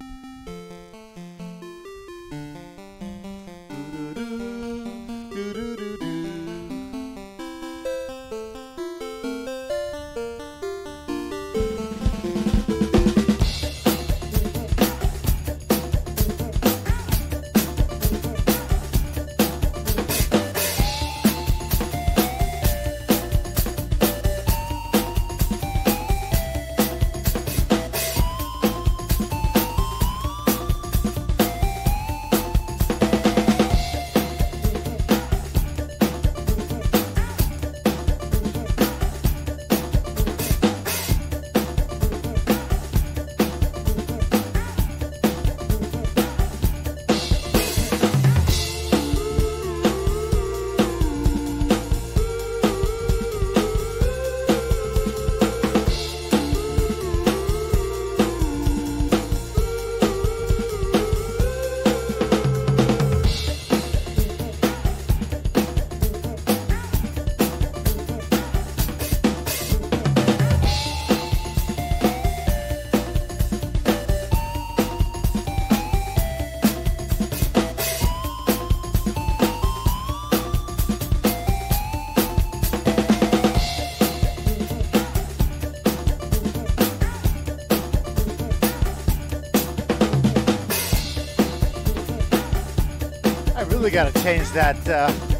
Música really got to change that. Uh